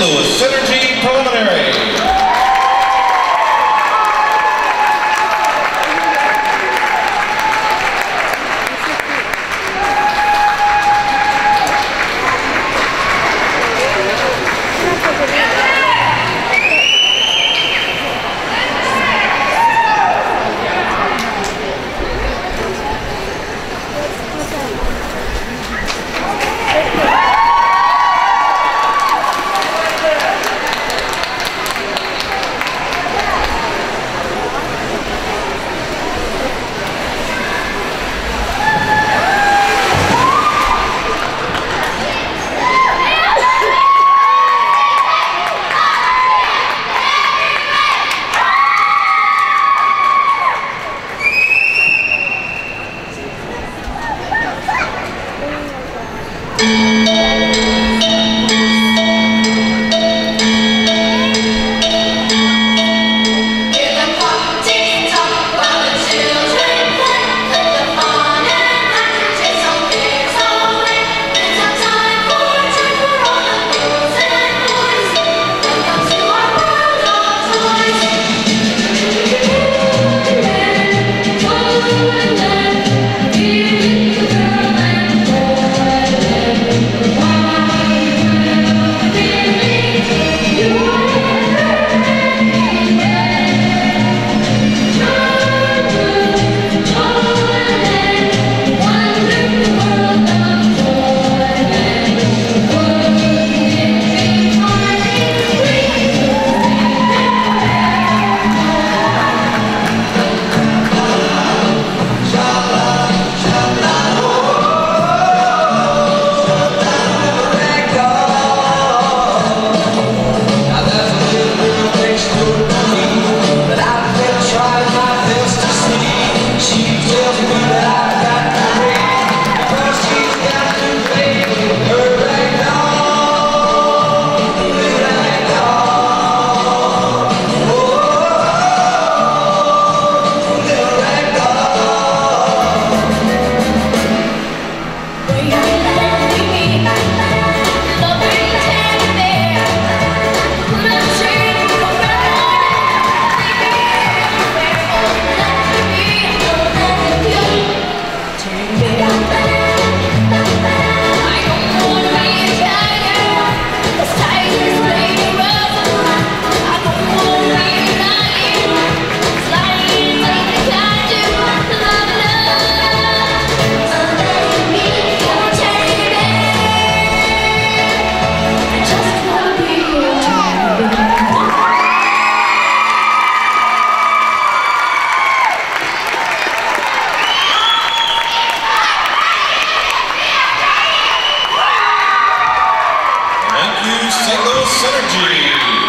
Louis Synergy Preliminary. Louis Synergy.